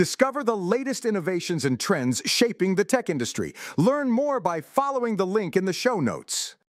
Discover the latest innovations and trends shaping the tech industry. Learn more by following the link in the show notes.